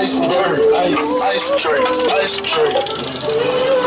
iceberg, ice, ice tray, ice tray.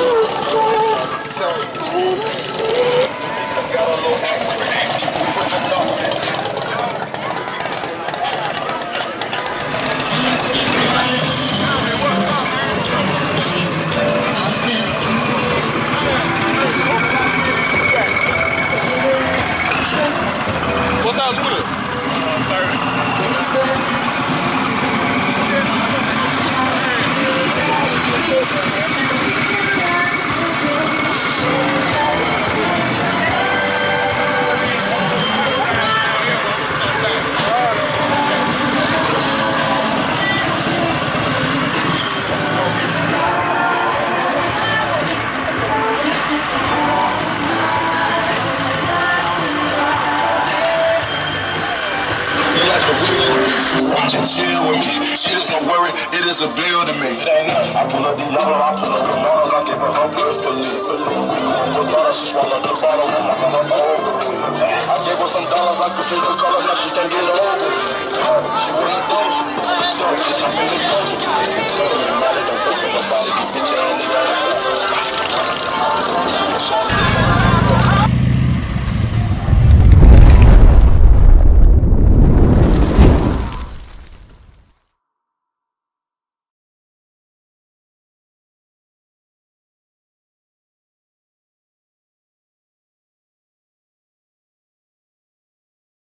Chill with me. Is no worry, it is a bill to me. I pull up the yellow, I pull up the models, I give her her first police. Put dollars, she swallow the bottle, I'm like her over. I gave her some dollars, I could take the color, now she can't get over. She wouldn't dose.